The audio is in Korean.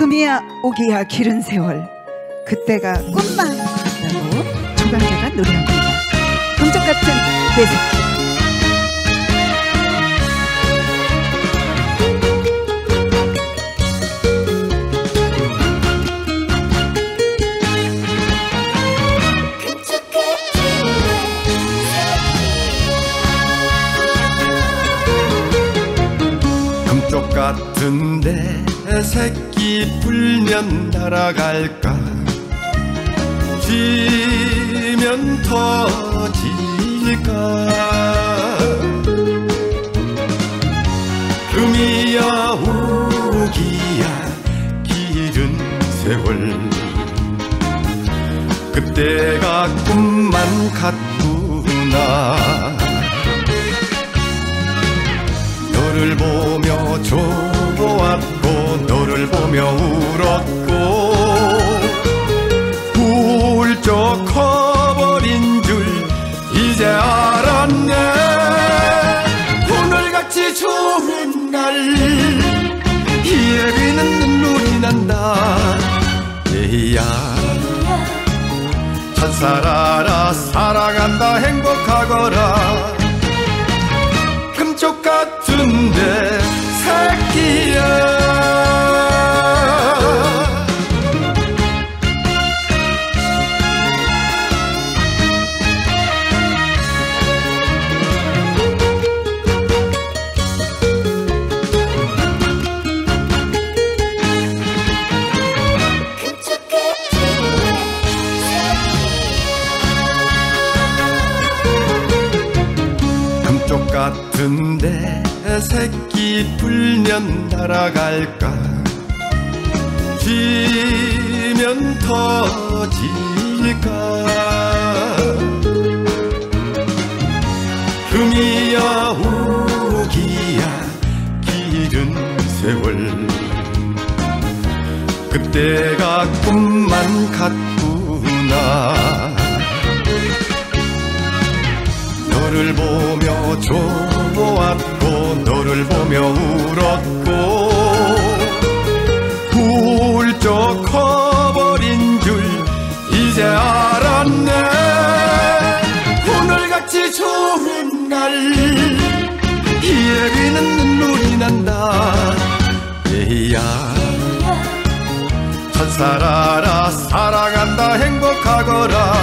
금이야 오기야 길은 세월 그때가 꿈만 같다고 조강자가 노래합니다. 동적 같은 내 새끼. 금쪽 같은데 새끼 불면 날아갈까? 쥐면 터질까? 금이야 우기야 길은 세월. 그때가 꿈만 같구나 좋았고 너를 보며 울었고 훌쩍 커버린 줄 이제 알았네. 오늘같이 좋은 날 예비는 눈물이 난다. 에이야 천사라라 사랑한다. 행복하거라 같은데 새끼 불면 날아갈까? 쥐면 터질까? 금이야 우기야 길은 세월. 그때가 꿈만 같 너를 보며 울었고 훌쩍 커버린 줄 이제 알았네. 오늘같이 좋은 날. 예비는 눈물이 난다. 에이야. 천사라라 사랑한다. 행복하거라